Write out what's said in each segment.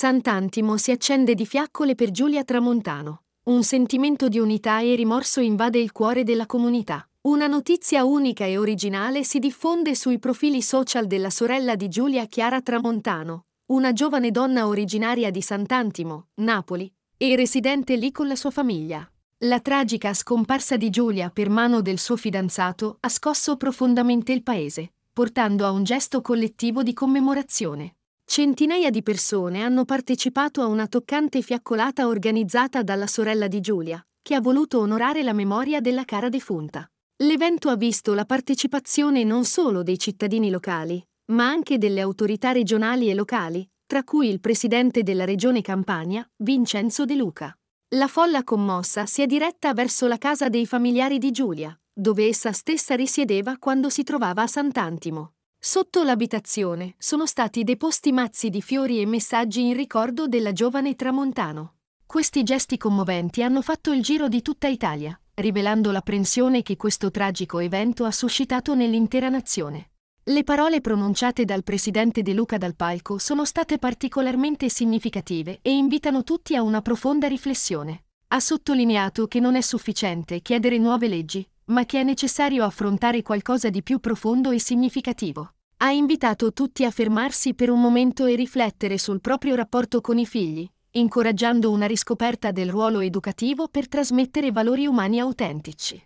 Sant'Antimo si accende di fiaccole per Giulia Tramontano. Un sentimento di unità e rimorso invade il cuore della comunità. Una notizia unica e originale si diffonde sui profili social della sorella di Giulia Chiara Tramontano, una giovane donna originaria di Sant'Antimo, Napoli, e residente lì con la sua famiglia. La tragica scomparsa di Giulia per mano del suo fidanzato ha scosso profondamente il paese, portando a un gesto collettivo di commemorazione. Centinaia di persone hanno partecipato a una toccante fiaccolata organizzata dalla sorella di Giulia, che ha voluto onorare la memoria della cara defunta. L'evento ha visto la partecipazione non solo dei cittadini locali, ma anche delle autorità regionali e locali, tra cui il presidente della regione Campania, Vincenzo De Luca. La folla commossa si è diretta verso la casa dei familiari di Giulia, dove essa stessa risiedeva quando si trovava a Sant'Antimo. Sotto l'abitazione sono stati deposti mazzi di fiori e messaggi in ricordo della giovane Tramontano. Questi gesti commoventi hanno fatto il giro di tutta Italia, rivelando l'apprensione che questo tragico evento ha suscitato nell'intera nazione. Le parole pronunciate dal presidente De Luca dal palco sono state particolarmente significative e invitano tutti a una profonda riflessione. Ha sottolineato che non è sufficiente chiedere nuove leggi, ma che è necessario affrontare qualcosa di più profondo e significativo. Ha invitato tutti a fermarsi per un momento e riflettere sul proprio rapporto con i figli, incoraggiando una riscoperta del ruolo educativo per trasmettere valori umani autentici.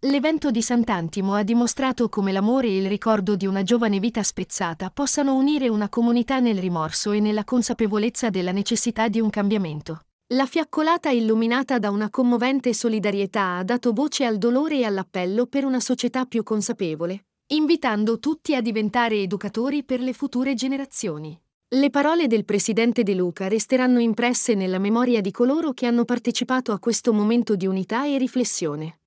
L'evento di Sant'Antimo ha dimostrato come l'amore e il ricordo di una giovane vita spezzata possano unire una comunità nel rimorso e nella consapevolezza della necessità di un cambiamento. La fiaccolata illuminata da una commovente solidarietà ha dato voce al dolore e all'appello per una società più consapevole, invitando tutti a diventare educatori per le future generazioni. Le parole del presidente De Luca resteranno impresse nella memoria di coloro che hanno partecipato a questo momento di unità e riflessione.